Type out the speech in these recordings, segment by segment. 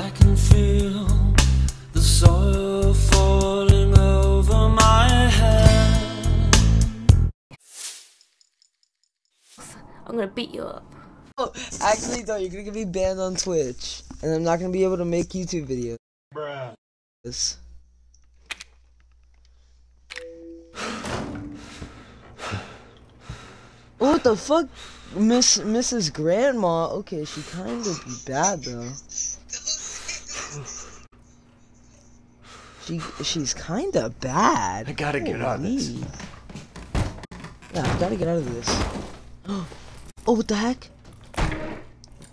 I can feel the soil falling over my head. I'm gonna beat you up. Oh, actually, though, you're gonna get me banned on Twitch, and I'm not gonna be able to make YouTube videos. Bruh. Oh, what the fuck? Miss Mrs. Grandma? Okay, she kind of be bad though. She she's kind of bad. I gotta get out of this. Yeah, I gotta get out of this. Oh, what the heck?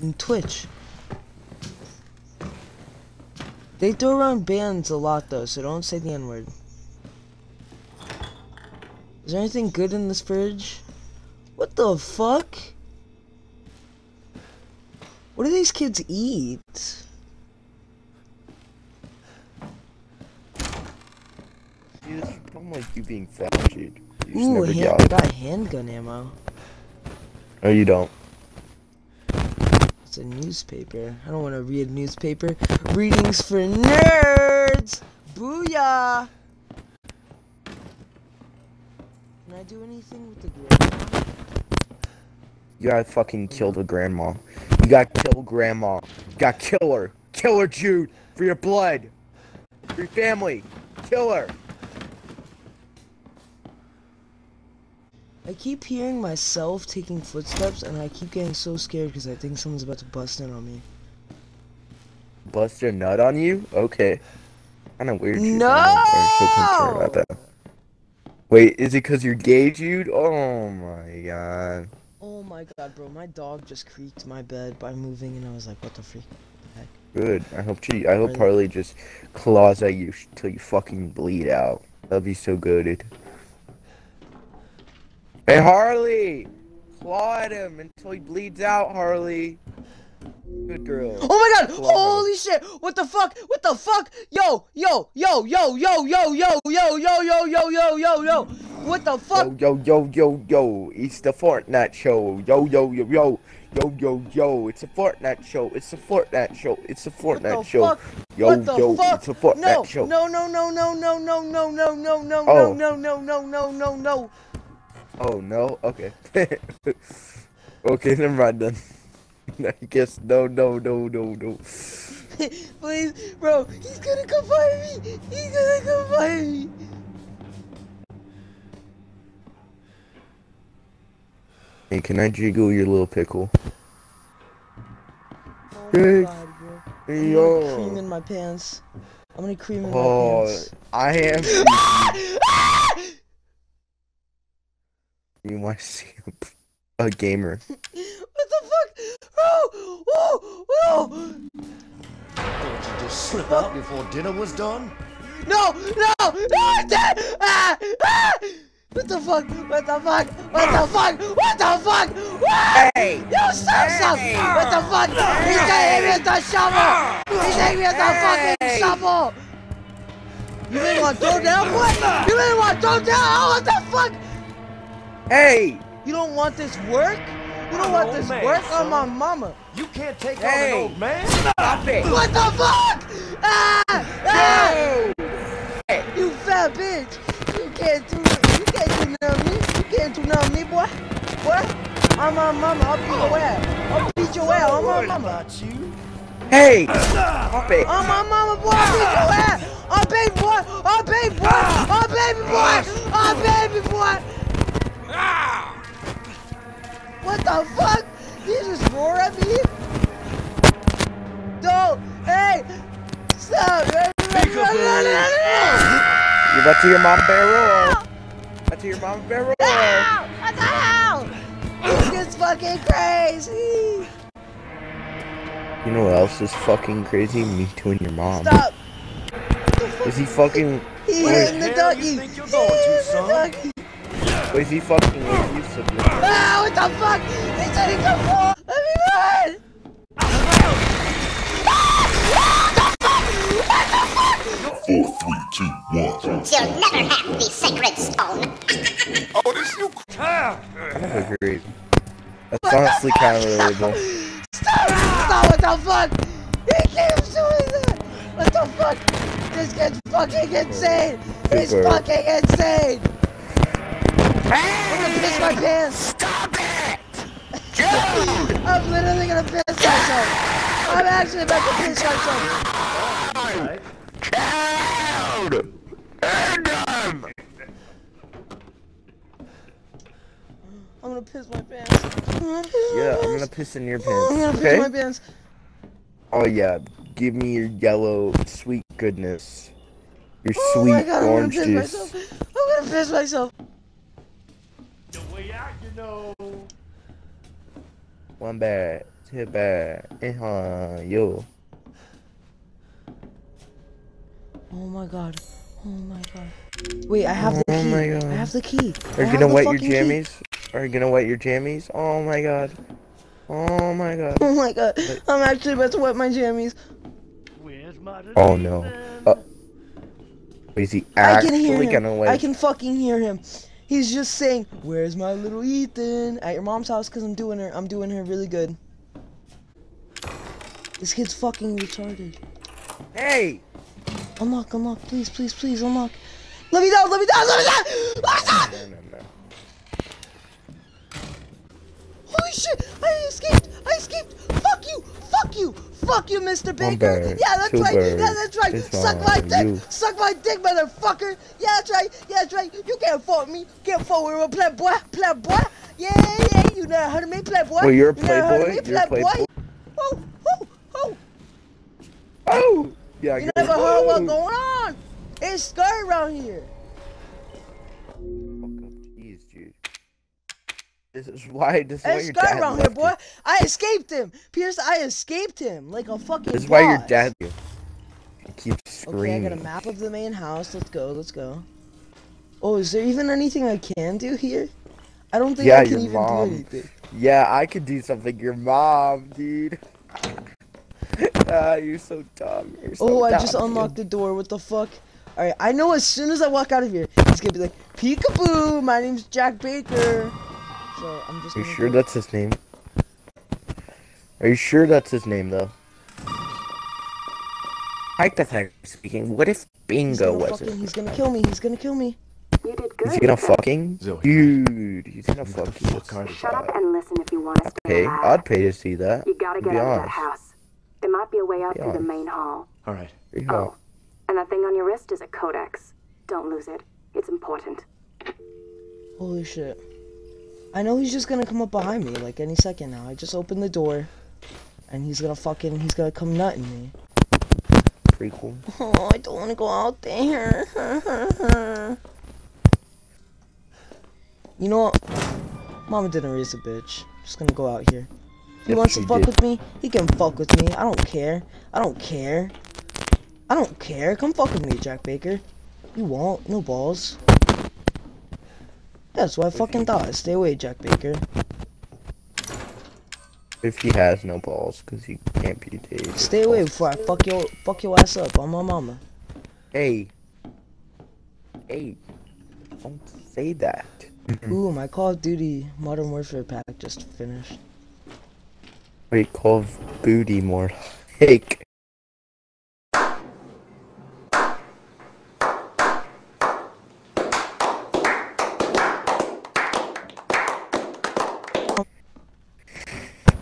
In Twitch. They throw around bans a lot though, so don't say the N word. Is there anything good in this fridge? What the fuck? What do these kids eat? Dude, I don't like you being dude. You Ooh, never hand, got I got handgun ammo. No, you don't. It's a newspaper. I don't want to read a newspaper. Readings for nerds! Booyah! Can I do anything with the grandma? You gotta fucking kill the grandma. You gotta kill grandma. You gotta kill her. Kill her, Jude! For your blood! For your family! Kill her! I keep hearing myself taking footsteps and I keep getting so scared because I think someone's about to bust in on me. Bust a nut on you? Okay. Kinda weird, No! I'm so concerned about that. Wait, is it because you're gay, Jude? Oh my god. Oh my god, bro, my dog just creaked my bed by moving and I was like, what the freak? The heck? Good. I hope she. I hope Harley just claws at you till you fucking bleed out. That'd be so good. Hey Harley, claw at him until he bleeds out. Harley. Good girl. Oh my god! Claw at him. Holy shit! What the fuck? What the fuck? Yo, yo, yo, yo, yo, yo, yo, yo, yo, yo, yo, yo, yo, yo! What the fuck? Yo yo yo yo yo! It's the Fortnite show. Yo yo yo yo. Yo yo yo! It's a Fortnite show. It's a Fortnite show. It's a Fortnite show. fuck? Yo what the yo! fuck? It's a Fortnite no, show. no, no, no, no, no, no, no, no, no, no, Oh. no, no, no, no, no, no. Oh no. Okay. okay. Never mind then. I guess no no no no no. Please, bro, he's gonna come find me. He's gonna come find me. Hey, can I jiggle your little pickle? Oh Hey. my god. I'm yo. gonna cream in my pants. I'm gonna cream in my Oh, pants. I am. you want to see a, a gamer? What the fuck? Oh, oh, oh! Don't you just slip out before dinner was done? No, no, no, I'm dead! Ah, ah! What the fuck? What the fuck? What the fuck? What the fuck? What? Hey! You stop, stop! What the fuck? He's gonna hit me with the shovel! He's hitting me with the fucking shovel! You really want to throw down? What? You really want to throw down? What the fuck? Hey! You don't want this work? You don't want this work on my mama? You can't take Hey. on an old man. Stop it! What the fuck? Ah! Ah! Hey! You fat bitch! You can't do you can't do nothing me. You can't do nothing me, boy. What? I'm my mama. I'll beat your ass. I'll beat your ass. I'm my mama. about you. Hey! Stop it! I'm my mama, boy. I'll beat your ass. I'm baby boy. I'm baby boy. I'm baby boy. I'm baby boy. What the fuck? You just roar at me? Don't. Hey. Stop. You're about to hear Mama Bear roar. About to hear Mama Bear roar. Ow! What the hell? This is fucking crazy! You know what else is fucking crazy? Me too and your mom. Stop! Is he fucking? He Wait. hitting the Hell doggy! you think you're going to, son? Doggy! Is he fucking with you, sibling? Ah! What the fuck? He said he could fall! Let me run! Four, three, two, one. You'll never have the sacred stone. oh, this Kind of agreed. That's honestly kind of relatable. Stop! Stop! What the fuck? He keeps doing that! What the fuck? This kid's fucking insane! He's fucking insane! I'm gonna piss my pants! Stop it! I'm literally gonna piss myself! I'm actually about to piss myself! I'm gonna piss my pants. Yeah, I'm gonna piss in your I'm gonna pants. piss my Okay? pants. Oh yeah, give me your yellow sweet goodness. Your Oh sweet god, I'm gonna orange piss juice. myself. I'm gonna. One bad, two bad, uh, yo. Oh my god. Oh my god. Wait, I have the Oh key. my God. I have the key. Are you have gonna wet your fucking key. jammies? Are you gonna wet your jammies? Oh my god. Oh my god. Oh my god. I'm actually about to wet my jammies. Oh no. Uh, is he I can hear actually him. gonna wet? I can fucking hear him. He's just saying, "Where's my little Ethan?" At your mom's house, cause I'm doing her. I'm doing her really good. This kid's fucking retarded. Hey! Unlock, unlock, please, please, please, unlock. Let me down, let me down, let me down! Ah, ah! Let! No, no, no. Holy shit! I escaped! I escaped! Fuck you! Fuck you! Fuck you, Mr. Baker! bird, yeah, that's right! Yeah, that's right! it's Suck my dick! you. Suck my dick, motherfucker! Yeah, that's right! Yeah, that's right! You can't fuck me! Can't fuck with a playboy! Playboy! Yeah, yeah! You never heard of me, playboy? Well, you're a You never heard of playboy? me, You're playboy? Oh, oh, oh! Oh! Yeah, I You never heard what's going on? It's scary around here. This is why. This is why your dad around here, boy. you. I escaped him. Pierce, I escaped him like a fucking This is why your dad. He keeps Okay, I screaming. got a map of the main house. Let's go, let's go. Oh, is there even anything I can do here? I don't think Yeah, I can even mom. do anything. Yeah, I could do something. Your mom, dude. ah, you're so dumb. You're so Oh, I just dude. unlocked the door. What the fuck? Alright, I know as soon as I walk out of here, he's gonna be like, Peekaboo, my name's Jack Baker. So I'm just Are you sure go- that's his name? Are you sure that's his name, though? Hypothetically speaking, what if Bingo was fucking, it? He's gonna kill me, he's gonna kill me. You did Is he gonna fucking? Zoe. Dude, he's gonna fuck you. Shut up and listen if you want to stay Hey, alive. I'd pay to see that. You gotta get be out of that house. There might be a way out Be through the main hall. All right. Yeah. Oh, and that thing on your wrist is a codex. Don't lose it. It's important. Holy shit. I know he's just gonna come up behind me like any second now. I just opened the door. And he's gonna fucking, he's gonna come nutting me. Pretty cool. Oh, I don't wanna go out there. you know what? Mama didn't raise a bitch. Just gonna go out here. He wants to fuck did. with me. He can fuck with me. I don't care. I don't care. I don't care. Come fuck with me, Jack Baker. You won't. No balls. That's what I fucking thought. Stay away, Jack Baker. If he has no balls, because he can't be dated. Stay away before I fuck your fuck your ass up on my mama. Hey. Hey. Don't say that. Ooh, my Call of Duty Modern Warfare pack just finished. Wait, Call of Booty more like.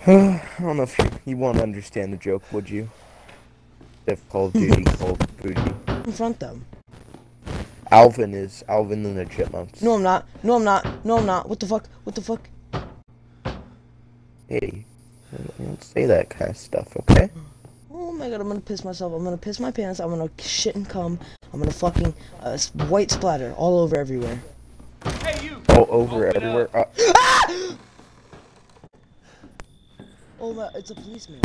I don't know if you, you won't understand the joke, would you? If Call of Duty, Call of Booty. Confront them. Alvin is Alvin and the Chipmunks. No, I'm not. No, I'm not. No, I'm not. What the fuck? What the fuck? Hey, don't say that kind of stuff, okay? Oh my god, I'm gonna piss myself. I'm gonna piss my pants. I'm gonna shit and cum. I'm gonna fucking uh, white splatter all over everywhere. Hey, you! All over everywhere. Uh, Oh my, it's a policeman.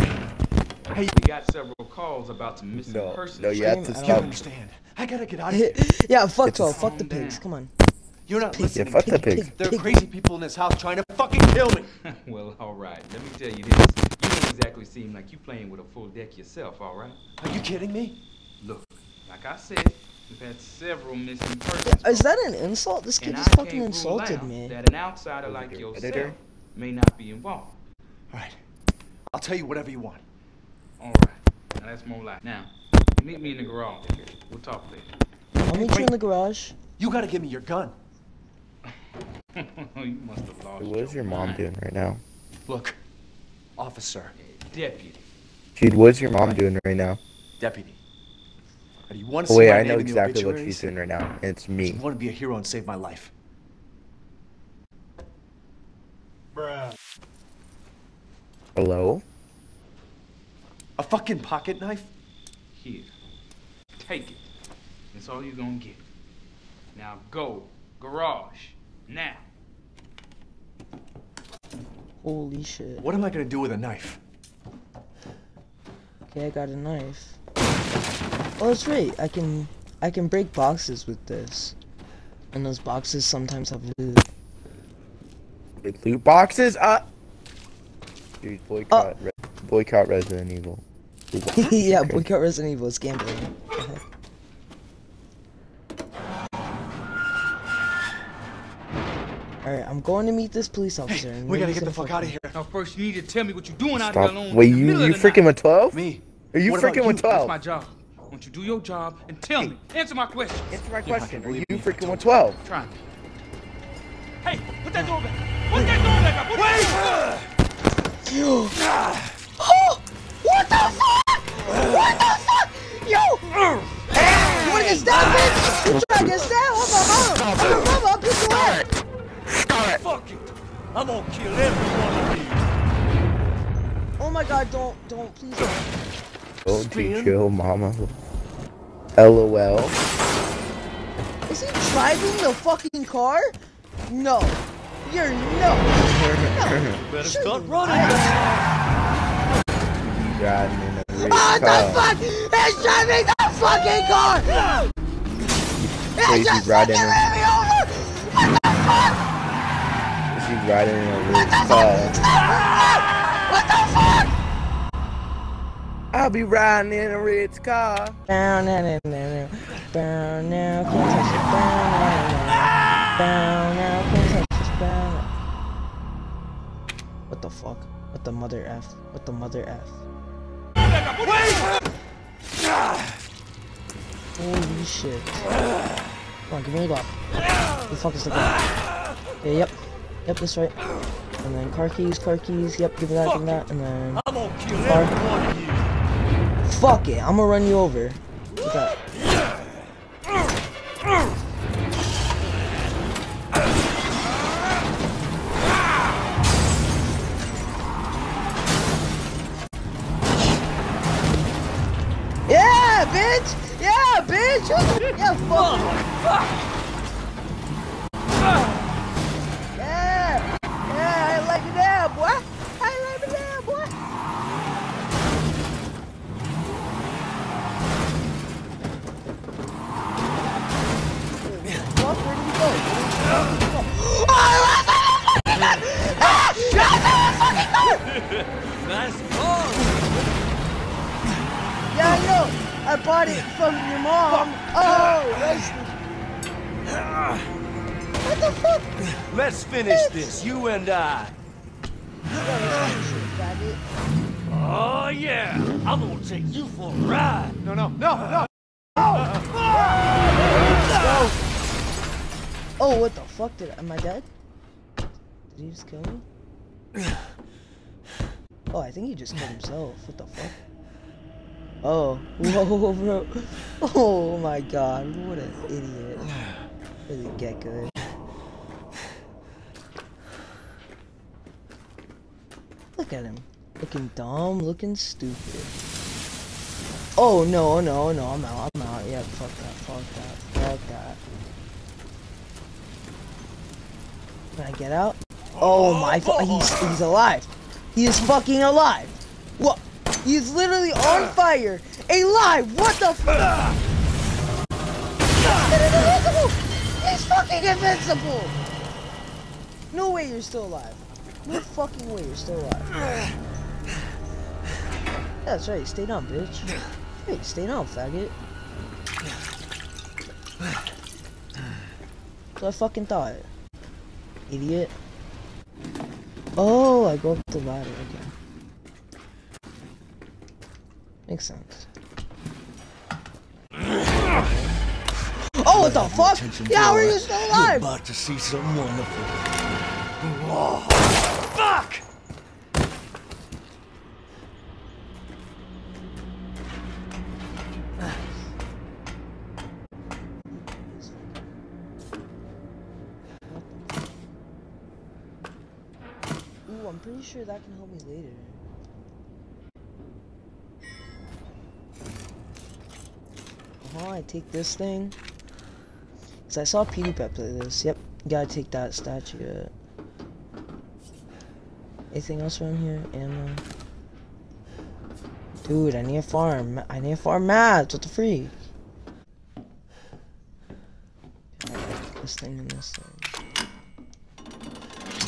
Hey, you got several calls about some missing no, persons. no, you have to Scream, I You stop. understand? I gotta get out of here. yeah, fuck It's 12. Fuck the pigs. down. Come on. You're not Pig, Yeah, listening. fuck the pig, pigs. pig, There are crazy people in this house trying to fucking kill me. well, all right. Let me tell you this. You don't exactly seem like you're playing with a full deck yourself, all right? Are you kidding me? Look, like I said, we've had several missing persons. Is that an insult? This kid and just I fucking insulted rule me. That an outsider like your yourself editor? may not be involved. All right. I'll tell you whatever you want. All right. Now that's more like. Now, Meet me in the garage. We'll talk later. I'll meet you in the garage. You gotta give me your gun. you must have lost What is your mom doing right now? Look, officer, Deputy. Dude, what's your mom doing right now? deputy. Do you want to Oh see wait, my I name know exactly what she's doing right now. It's me. you want to be a hero and save my life? Hello? A fucking pocket knife? Here. Take it. That's all you're gonna get. Now go. Garage. Now. Holy shit. What am I gonna do with a knife? Okay, I got a knife. Oh, that's right. I can I can break boxes with this. And those boxes sometimes have loot. With loot boxes? Uh. Dude, Oh. boycott, uh, Re- boycott Resident Evil. yeah, boycott Resident Evil It's gambling. Alright, I'm going to meet this police officer. and We gotta get the fuck out of here. Now first you need to tell me what you're doing out here Stop. alone. Wait, in the you you freaking with 12? Me? Are you What freaking with 12? That's 12? my job. Won't you do your job and tell me? Answer my question. Answer my You're question. gonna Are you me. freaking with 12? Try me. Hey, put that door back. Put that door back. Put Wait! Oh, what the fuck? What the fuck? Yo! You wanna get stabbed, bitch? You trying to get stabbed? Hold on, hold on. Hold on, hold on, I'll pick you up. Fuck it! I'm gonna kill every one of you. Oh my god, don't, don't, please don't. Oh, gee, chill, mama. LOL. Is he driving the fucking car? No. You're no. No. Better Shoot start him. running. Riding in a red What the fuck? He's driving the fucking car! Crazy just riding fucking in- ran me over! What the fuck? She's riding in a red car. What the fuck? I'll be riding in a red car. Down, down, down, down, down, now, can't touch it, down, down, down, now, can't touch it, fuck? What the mother F? What the mother F? Holy shit. Come on, give me a Glock. Where the fuck is the Glock? Okay, yep. Yep, that's right. And then car keys, car keys, yep, give me that, give me that, and then... I'm gonna kill Car. every one of you. Fuck it, I'm gonna run you over. And I. Oh yeah, I'm gonna take you for a ride. No, no, no, no. Oh, what the fuck did am I dead? Did he just kill me? Oh, I think he just killed himself. What the fuck? Oh, whoa, bro. Oh my god, what an idiot. Really get good. Look at him. Looking dumb, looking stupid. Oh, no, no, no, I'm out, I'm out. Yeah, fuck that, fuck that, fuck that. Can I get out? Oh my he's he's alive. He is fucking alive. What? He's literally on fire. Alive. What the fuck? Invincible. He's fucking invincible. No way you're still alive. No fucking way you're still alive. That's right. Stay down, bitch. Hey, stay down, faggot. So I fucking thought. Idiot. Oh, I go up the ladder again. Makes sense. Oh, what the fuck? Yeah, boy. you still You're alive? about to see something wonderful. Fuck! Ooh, I'm pretty sure that can help me later. Oh, I take this thing. Cause I saw PewDiePie play this. Yep, gotta take that statue. Anything else around here? Ammo. Uh, dude, I need a farm. I need a farm mats. What the freak? This thing and this thing.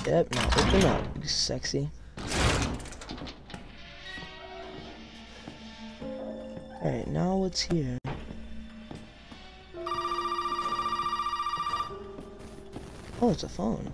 Yep, now open up, you sexy. Alright, now what's here? Oh, it's a phone.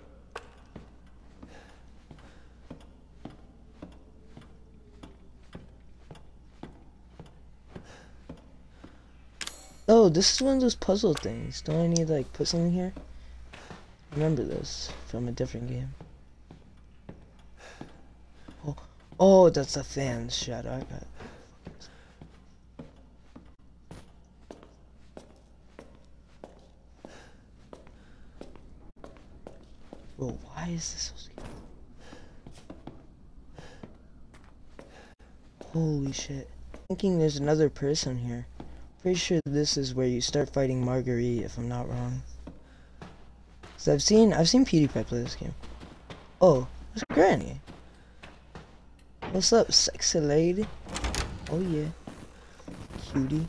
Oh, this is one of those puzzle things. Don't I need to, like put something here? Remember this from a different game. Oh, oh, that's a fan shadow. I got. Bro, why is this so scary? Holy shit. Thinking there's another person here. Pretty sure this is where you start fighting Marguerite, if I'm not wrong. Cause I've seen I've seen PewDiePie play this game. Oh, there's Granny. What's up, sexy lady? Oh yeah. Cutie.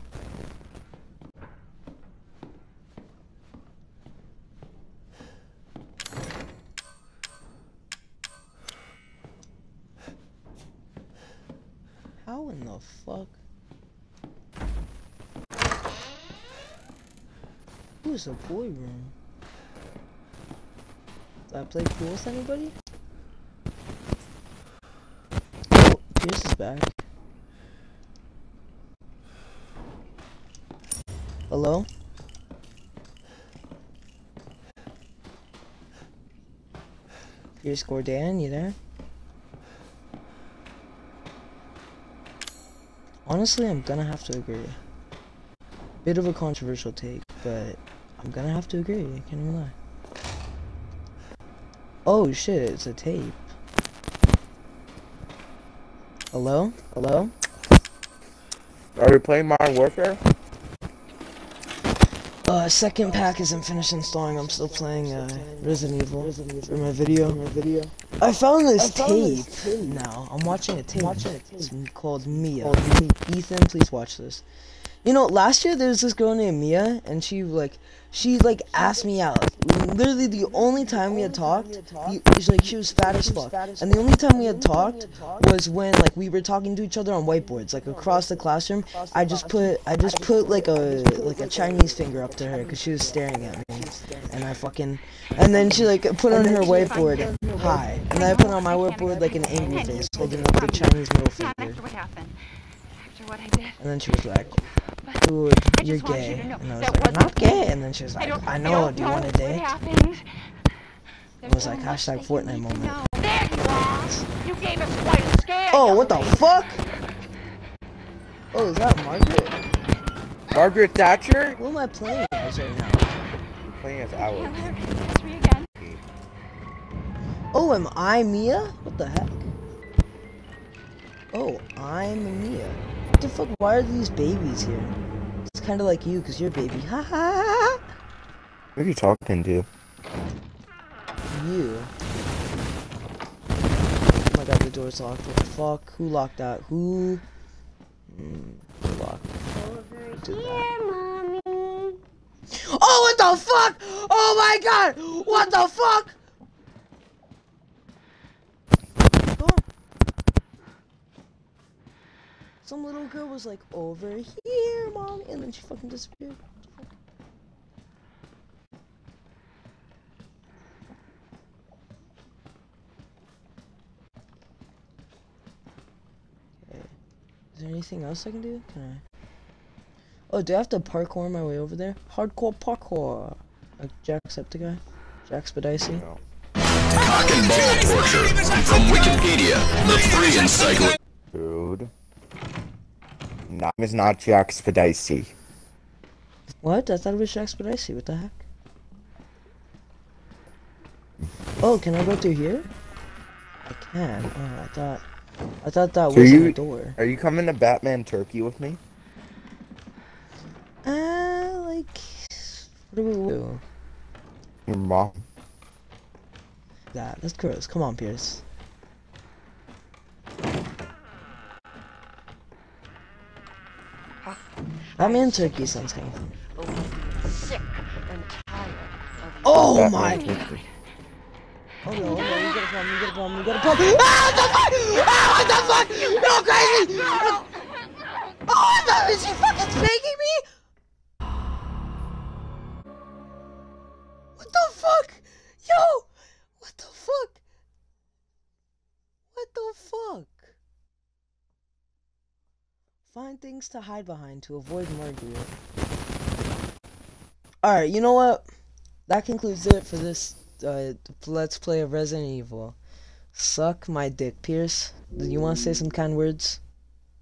How in the fuck? Who's the boy room? Did I play pool with anybody? Oh, Pierce is back. Hello? Pierce Gordon, you there? Honestly, I'm gonna have to agree. Bit of a controversial take, but I'm gonna have to agree. I can't even lie. Oh shit, it's a tape. Hello? Hello? Are we playing Modern Warfare? Uh, second pack isn't finished installing. I'm still playing uh, Resident Evil for my video. My video. I found this tape. now. I'm watching a tape. It's called Mia. Ethan, please watch this. You know, last year there was this girl named Mia, and she like, she like asked me out. Literally, the only time we had talked, the, like she was fat as fuck, and the only time we had talked was when like we were talking to each other on whiteboards, like across the classroom. I just put, I just put like a like a Chinese finger up to her because she was staring at me, and I fucking, and then she like put on her whiteboard, hi, and then I put on my whiteboard like an angry face, like you know, the Chinese middle finger. After what happened. After what I did. And then she was like, dude, you're you gay. know And I was that like, I'm wasn't gay. And then she was like, I I know, do you want a date? It was like hashtag Fortnite moment. There you. You gave us quite a scare. Oh, what the fuck? Oh, is that Margaret? Margaret Thatcher? Who am I playing as right now? You're playing as Alex. It's me again. Oh, am I Mia? What the heck? Oh, I'm Mia. What the fuck? Why are these babies here? It's kind of like you, because you're a baby. Ha ha ha! Who are you talking to? You. Oh my god, the door's locked. What the fuck? Who locked that? Who? Hmm, who locked? Who did that? Oh, what the fuck? Oh my god! What the fuck? Some little girl was like, over here, mom, and then she fucking disappeared. Is there anything else I can do? Can I? Oh, do I have to parkour my way over there? Hardcore parkour. Like Jacksepticeye? Jackspedicy? Cock and ball torture. From Wikipedia, the free encyclopedia. Name is not Jack Spadicy. What? I thought it was Jackspedicy. What the heck? Oh, can I go through here? I can. Oh, I thought. I thought that So was you, a door. Are you coming to Batman Turkey with me? Uh, like, what do we do? Your mom. That. Let's cruise. Come on, Pierce. Batman Turkey sounds kind of fun. Sick and tired of Oh my! Turkey. Oh no, oh no, you got a problem, you got a problem, you got a problem. Ah, what the fuck? Ah, what the fuck? No, crazy! Oh, I thought, is he fucking spanking me? What the fuck? Yo! What the fuck? What the fuck? Find things to hide behind to avoid murder. Alright, you know what? That concludes it for this uh, Let's Play of Resident Evil. Suck my dick, Pierce. You want to say some kind words?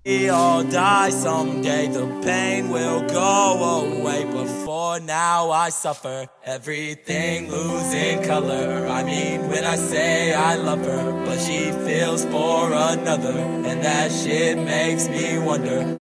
We all die someday, the pain will go away. But for now, I suffer. Everything losing color. I mean, when I say I love her, but she feels for another. And that shit makes me wonder.